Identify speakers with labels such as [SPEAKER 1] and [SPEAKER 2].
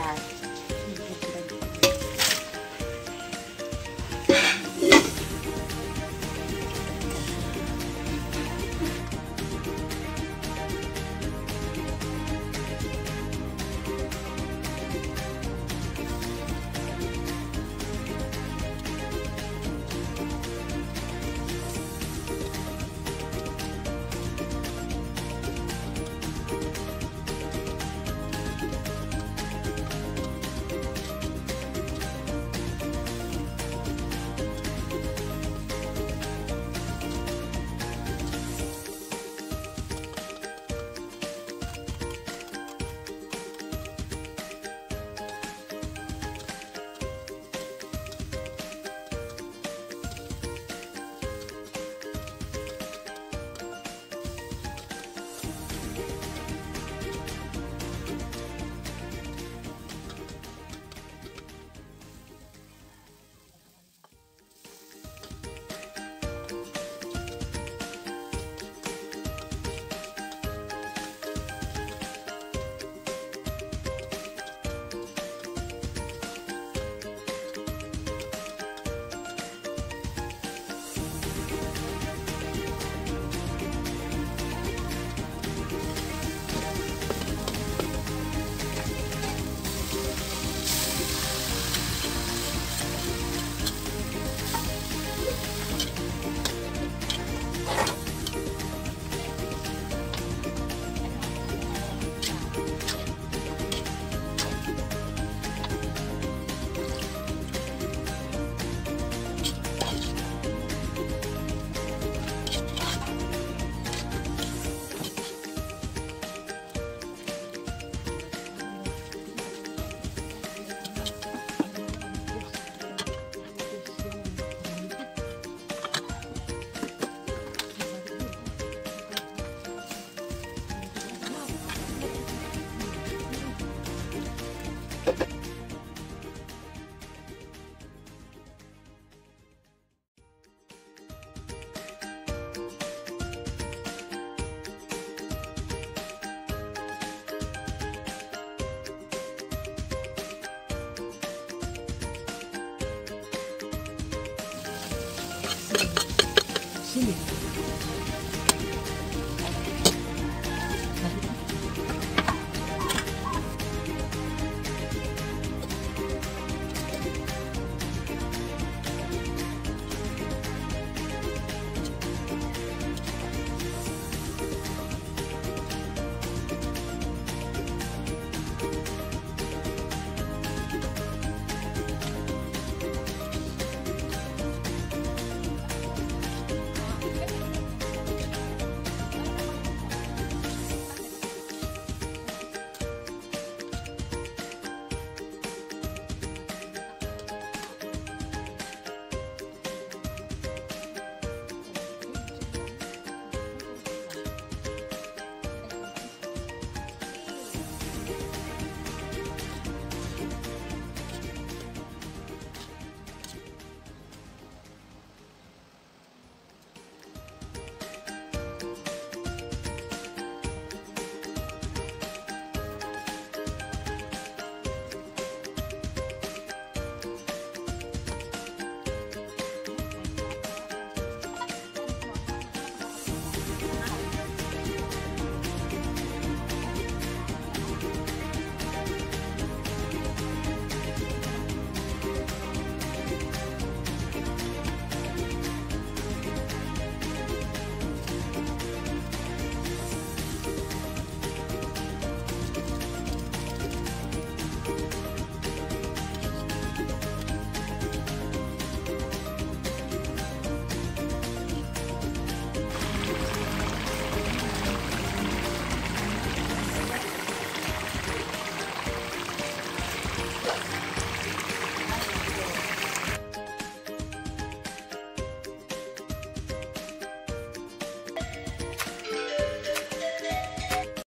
[SPEAKER 1] 자七年。